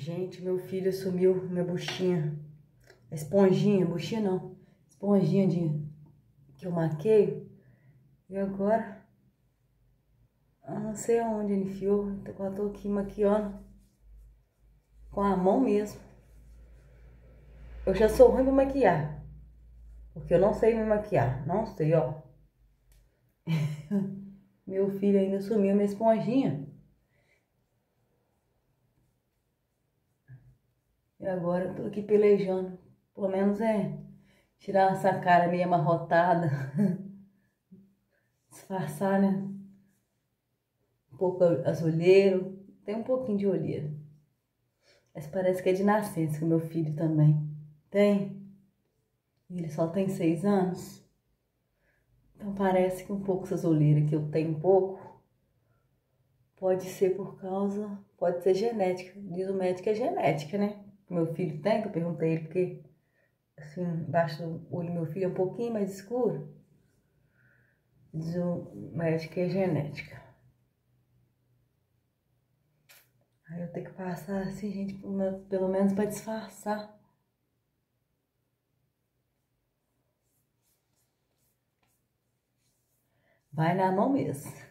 Gente, meu filho sumiu minha buchinha. Esponjinha, buchinha não. Esponjinha de que eu maqueio. E agora? Eu não sei aonde ele enfiou. Então eu tô aqui maquiando. Com a mão mesmo. Eu já sou ruim pra maquiar. Porque eu não sei me maquiar. Não sei, ó. meu filho ainda sumiu minha esponjinha. E agora eu tô aqui pelejando. Pelo menos é tirar essa cara meio amarrotada. Disfarçar, né? Um pouco azuleiro. Tem um pouquinho de olheiro. Mas parece que é de nascença, meu filho também. Tem. Ele só tem seis anos. Então parece que um pouco essas olheiras que eu tenho um pouco. Pode ser por causa. Pode ser genética. Diz o médico que é genética, né? Meu filho tem, que eu perguntei ele, porque assim, embaixo do olho do meu filho é um pouquinho mais escuro. Diz o médico que é genética. Aí eu tenho que passar assim, gente, pelo menos para disfarçar. Vai na mão mesmo.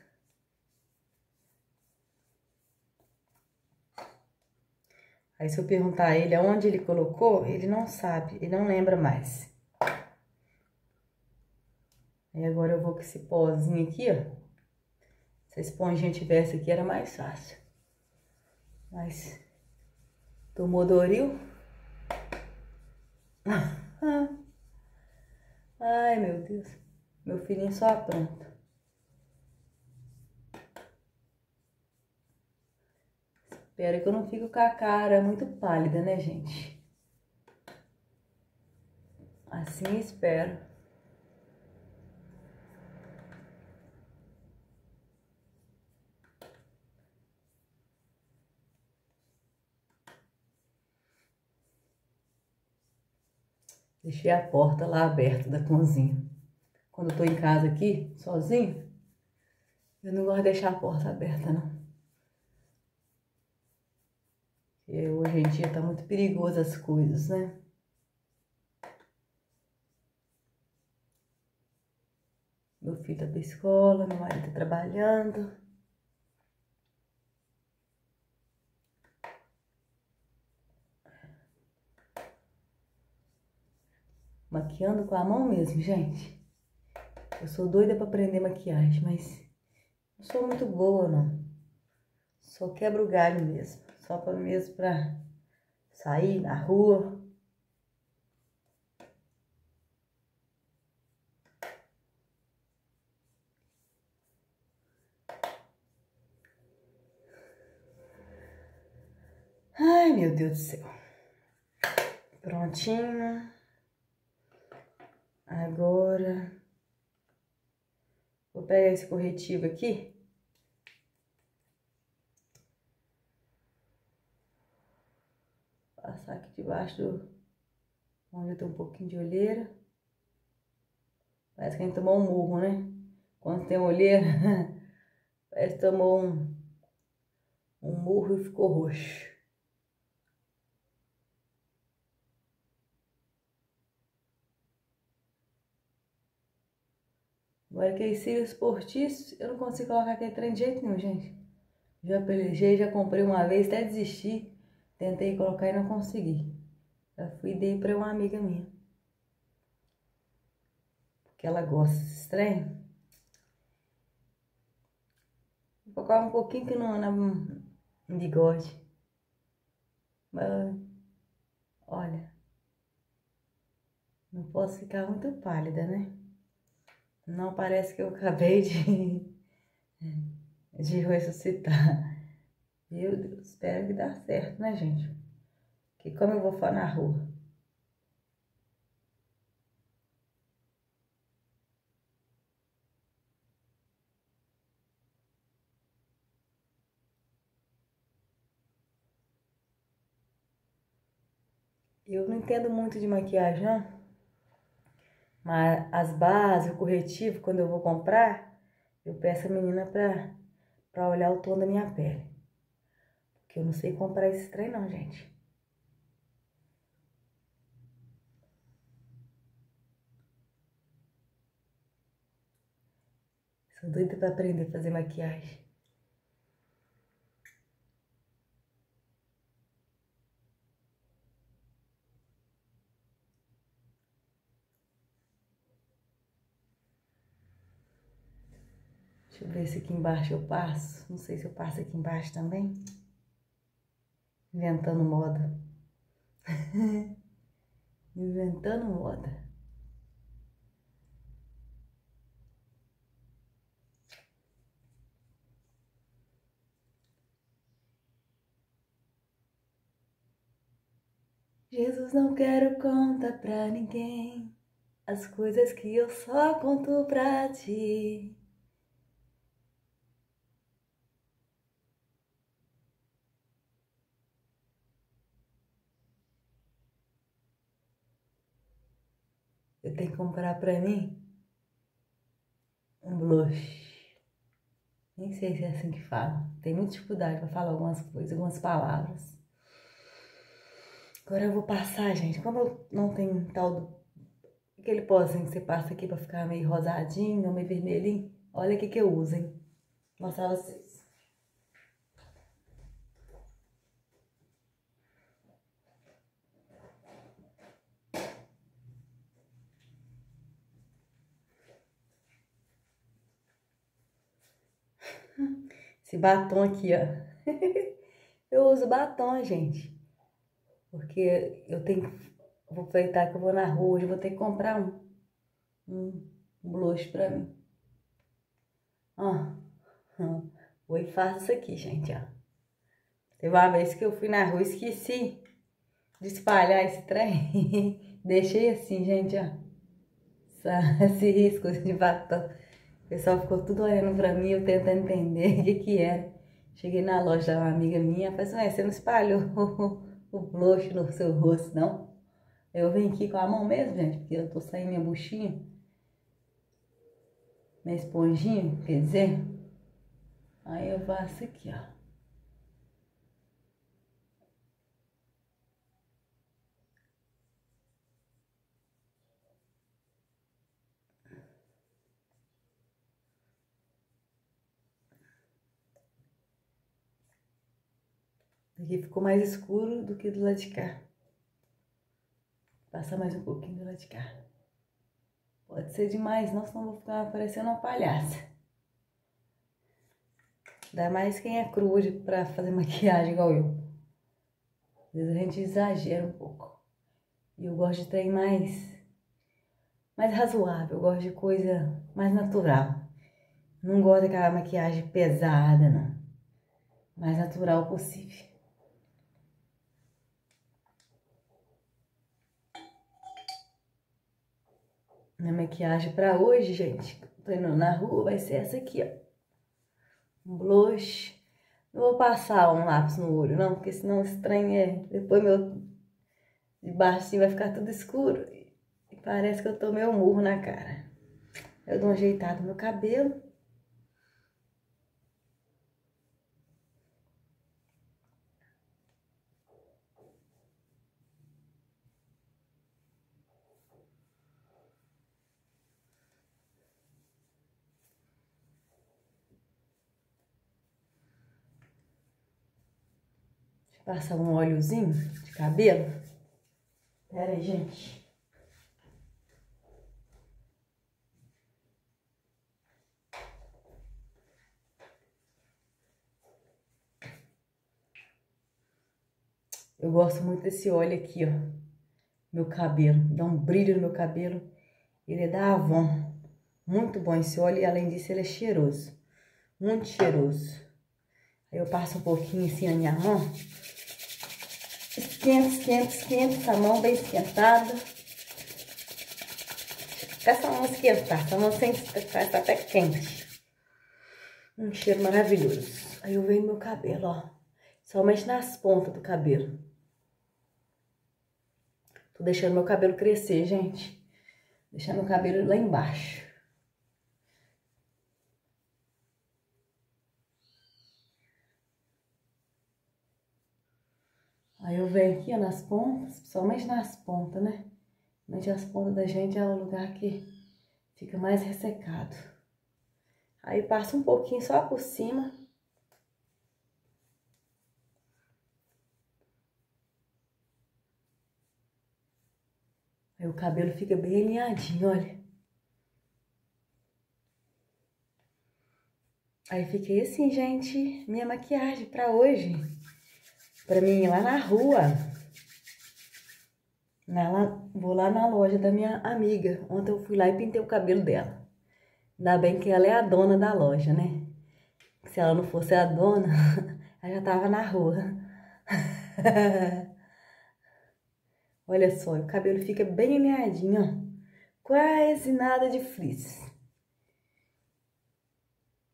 Aí se eu perguntar a ele aonde ele colocou, ele não sabe, ele não lembra mais. Aí agora eu vou com esse pozinho aqui, ó. Se a esponjinha tivesse aqui era mais fácil. Mas tomou Doril. Ai, meu Deus. Meu filhinho só apronta. Espero que eu não fique com a cara muito pálida, né, gente? Assim espero. Deixei a porta lá aberta da cozinha. Quando eu tô em casa aqui, sozinho, eu não gosto de deixar a porta aberta, não. E hoje em dia tá muito perigoso as coisas, né? Meu filho tá da escola, meu marido tá trabalhando. Maquiando com a mão mesmo, gente. Eu sou doida pra aprender maquiagem, mas não sou muito boa, não. Só quebro o galho mesmo. Só para mesmo para sair na rua. Ai, meu Deus do céu. Prontinho. Agora, vou pegar esse corretivo aqui. Passar aqui debaixo do... Onde tem um pouquinho de olheira. Parece que a gente tomou um murro, né? Quando tem olheira, parece que tomou um, um murro e ficou roxo. Agora aqueles cílios postiços, eu não consigo colocar aquele trem de jeito nenhum, gente. Já pelejei, já comprei uma vez, até desisti. Tentei colocar e não consegui. Eu fui e dei pra uma amiga minha. Porque ela gosta desse trem. Vou colocar um pouquinho que não na, no bigode. Mas, olha. Não posso ficar muito pálida, né? Não parece que eu acabei de, de ressuscitar. Meu Deus, espero que dá certo, né, gente? Que como eu vou falar na rua? Eu não entendo muito de maquiagem, não. Mas as bases, o corretivo, quando eu vou comprar, eu peço a menina pra, pra olhar o tom da minha pele. Porque eu não sei comprar esse trem não, gente. Sou doida pra aprender a fazer maquiagem. Deixa eu ver se aqui embaixo eu passo. Não sei se eu passo aqui embaixo também. Inventando moda. Inventando moda. Jesus, não quero conta pra ninguém as coisas que eu só conto pra ti. Tenho que comprar pra mim um blush. Nem sei se é assim que fala. Tem muita dificuldade para falar algumas coisas, algumas palavras. Agora eu vou passar, gente. Como eu não tenho tal do... Aquele pozinho que você passa aqui pra ficar meio rosadinho meio vermelhinho. Olha o que que eu uso, hein? Vou mostrar vocês. Esse batom aqui, ó. eu uso batom, gente. Porque eu tenho vou aproveitar que eu vou na rua hoje, vou ter que comprar um, um blush pra mim. Ó, e faço isso aqui, gente, ó. Teve uma vez que eu fui na rua e esqueci de espalhar esse trem. Deixei assim, gente, ó. Esse risco de batom. O pessoal ficou tudo olhando pra mim, eu tentando entender o que que. Cheguei na loja da uma amiga minha, falei assim, você não espalhou o blush no seu rosto, não. Eu venho aqui com a mão mesmo, gente, porque eu tô saindo minha buchinha. Minha esponjinha, quer dizer. Aí eu faço aqui, ó. Aqui ficou mais escuro do que do lado de cá. Passa mais um pouquinho do lado de cá. Pode ser demais, não, senão vou ficar parecendo uma palhaça. Ainda mais quem é cru pra fazer maquiagem igual eu. Às vezes a gente exagera um pouco. E eu gosto de ter mais, mais razoável. Eu gosto de coisa mais natural. Não gosto daquela maquiagem pesada, não. Mais natural possível. Minha maquiagem pra hoje, gente, tô indo na rua, vai ser essa aqui, ó. Um blush. Não vou passar um lápis no olho, não, porque senão estranha. É. Depois meu de baixo assim vai ficar tudo escuro. E parece que eu tô meio murro na cara. Eu dou um ajeitado no meu cabelo. Passar um óleozinho de cabelo. Pera aí, gente. Eu gosto muito desse óleo aqui, ó. Meu cabelo. Dá um brilho no meu cabelo. Ele é da Avon. Muito bom esse óleo e além disso ele é cheiroso. Muito cheiroso. Aí eu passo um pouquinho assim na minha mão esquenta, esquenta, esquenta, a mão bem esquentada. Fica essa mão esquentar, essa mão sem esquentar, está até quente. Um cheiro maravilhoso. Aí eu venho meu cabelo, ó. Somente nas pontas do cabelo. Tô deixando meu cabelo crescer, gente. Deixando meu cabelo lá embaixo. Aí eu venho aqui, ó, nas pontas, principalmente nas pontas, né? Mas as pontas da gente é o lugar que fica mais ressecado. Aí passa um pouquinho só por cima. Aí o cabelo fica bem alinhadinho, olha. Aí fiquei assim, gente, minha maquiagem pra hoje. Pra mim ir lá na rua. Vou lá na loja da minha amiga. Ontem eu fui lá e pintei o cabelo dela. Ainda bem que ela é a dona da loja, né? Se ela não fosse a dona, ela já tava na rua. Olha só, o cabelo fica bem alinhadinho, ó. Quase nada de frizz.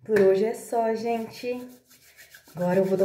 Por hoje é só, gente. Agora eu vou dar